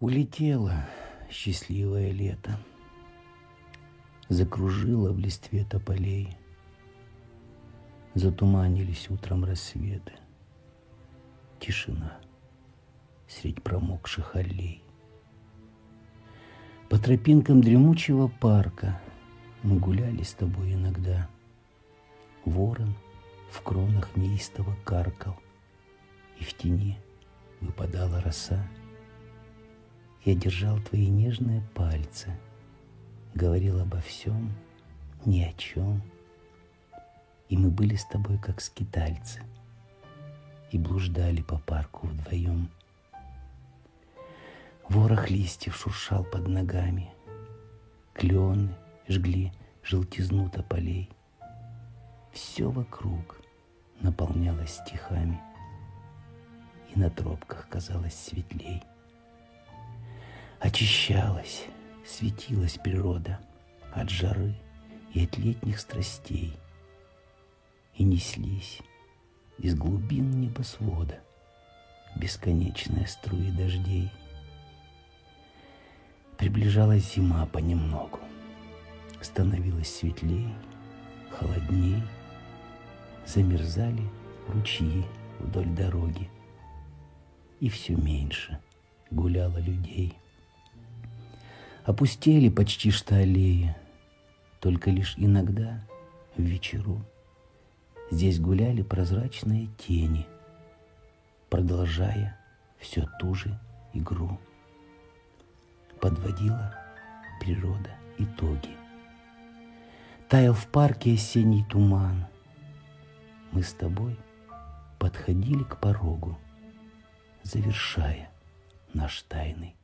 Улетело счастливое лето, Закружило в листве тополей, Затуманились утром рассветы, Тишина средь промокших аллей. По тропинкам дремучего парка Мы гуляли с тобой иногда. Ворон в кронах неистово каркал, И в тени выпадала роса. Я держал твои нежные пальцы, Говорил обо всем, ни о чем. И мы были с тобой как скитальцы И блуждали по парку вдвоем. Ворох листьев шуршал под ногами, Клены жгли желтизну тополей. Все вокруг наполнялось стихами, И на тропках казалось светлей. Очищалась, светилась природа от жары и от летних страстей. И неслись из глубин небосвода бесконечные струи дождей. Приближалась зима понемногу. Становилось светлее, холодней. Замерзали ручьи вдоль дороги. И все меньше гуляло людей — Опустели почти что аллеи, Только лишь иногда в вечеру Здесь гуляли прозрачные тени, Продолжая все ту же игру. Подводила природа итоги. Таял в парке осенний туман. Мы с тобой подходили к порогу, Завершая наш тайный